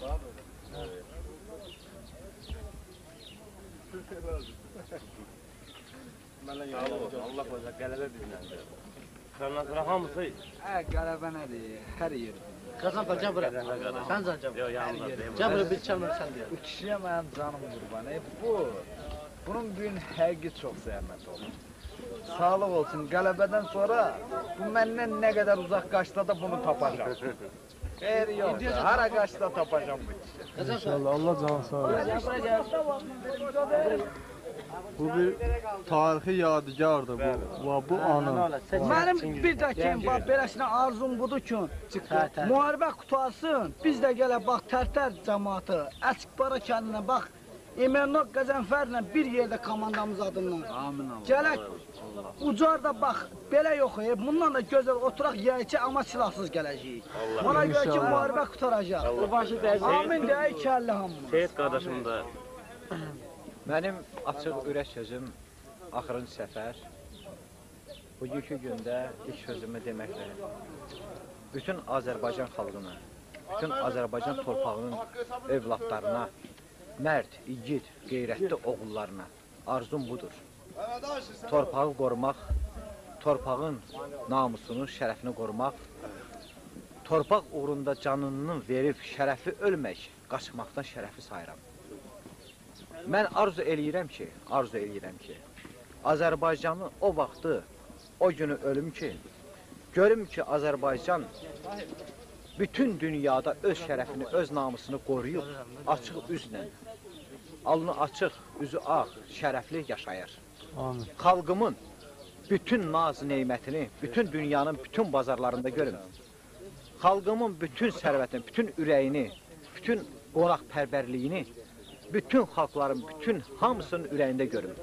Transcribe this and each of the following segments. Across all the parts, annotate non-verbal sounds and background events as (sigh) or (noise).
Sağ ol, Allah korusun, gelebe bizden. Karnına kıraha mısın? Ha, gelebe ne diye, her yeri. Kazan da cabra. Sen zan cabra. Yok yanımda. Cabra bir çalmam sen diyor. Üçüne benim canım kurban. E, bu, bunun bugün her gün çok zahmet olur. Sağlıq olsun. Qələbədən sonra bu məndən nə qədər uzaq qaçsa da bunu tapacağam. Xeyr yox. Hara qaçsa tapacağam bu kişi. İnşallah Allah canı sağ olsun. Bu bir tarixi yadigardır bu. Və bu anı. Mənim bir də ki, bax beləsinə arzum budur ki, müharibə qutarsın. Biz də gələ bax tərtər cəmaatı, Əskbara kəndinə bax, Emenok Qəzənfərlə bir yerdə komandamız adından. Amin Allah. Gələk ucarda bax, belə yox, e, bundan da gözəl oturaq yeyəcək, amma silahsız gələcəyik. Ona görə ki, müharibə qutaracaq. Amin deyək kəlli hamımız. Seyid qardaşım da Mənim açıq ürək sözüm axırıncı səfər bugünkü gündə ilk sözümü deməklə bütün Azərbaycan xalqına, bütün Azərbaycan torpağının övladlarına, mərd, igid, qeyrətli oğullarına arzum budur. Torpağı qorumaq, torpağın namusunu, şərəfini qorumaq, torpaq uğrunda canını verib şərəfi ölmək, qaçmaqdan şərəfi sayıram. Mən arzu eləyirəm ki, arzu eləyirəm ki, Azərbaycanı o vaxtı, o günü ölüm ki, görüm ki, Azərbaycan bütün dünyada öz şərəfini, öz namusunu qoruyub, açıq üzlə, alnı açıq, üzü ağ, şərəfli yaşayır. Amin. Xalqımın bütün naz neymətini, bütün dünyanın bütün bazarlarında görün. Xalqımın bütün sərvətini, bütün ürəyini, bütün qonaqpərvərliyini bütün xalqların, bütün hamısının ürəyində görün.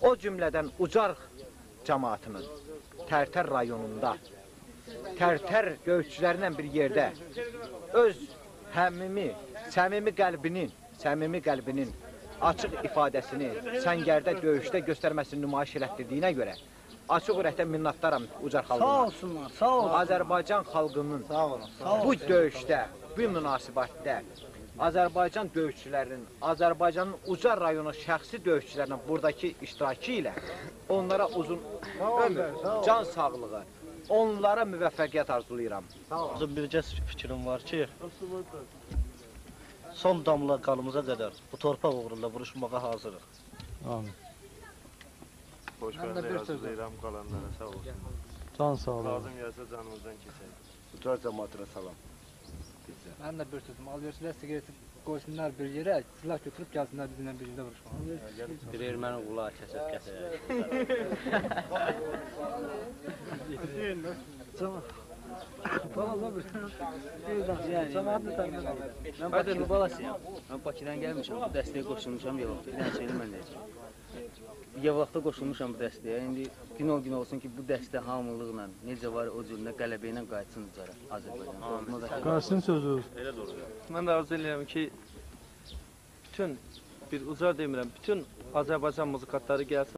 O cümlədən Ucar cəmaatının Tərtər rayonunda Tərtər döyüşçülərindən bir yerdə öz həmimi, səmimi qəlbinin, səmimi qəlbinin açıq ifadəsini səngərdə döyüşdə göstərməsini nümayiş elətdirdiyinə görə açıq ürəkdən minnətdaram Ucar Sağ xalqına. olsunlar, sağ olsun. Azərbaycan xalqının Sağ olun. bu döyüşdə, bu münasibətdə Azərbaycan döyüşçülərinin, Azərbaycanın Ucar rayonu şəxsi döyüşçülərinin buradakı iştirakı ilə onlara uzun ömür, can sağlığı, onlara müvəffəqiyyət arzulayıram. Bizim bircə fikrim var ki, son damla qanımıza qədər bu torpaq uğrunda vuruşmağa hazırıq. Amin. xoş gəldi arzulayıram qalanlara sağ olsun. Can sağ olun. Lazım gəlsə canımızdan keçək. Ucar cəmaatına salam. Mən də bir sözüm, alverçilər siqareti qoysunlar bir yerə, silah götürüb gəlsinlər bizimlə birlikdə vuruşmağa. Bir (laughs) erməni qulağı kəsib gətirək. Mən Bakılı balasıyam. Mən Bakıdan gəlmişəm, bu dəstəyə qoşulmuşam Yevlaxda. Bir dənə şeyini mən deyəcəm. Yevlaxda qoşulmuşam bu dəstəyə. İndi gün o gün olsun ki, bu dəstə hamılıqla, necə var o cürlə qələbə ilə qayıtsın Ucara, Azərbaycan. Qarşısın sözü. Elə doğru. Mən də arzu edirəm ki, bütün bir ucar demirəm, bütün Azərbaycan muzikantları gəlsin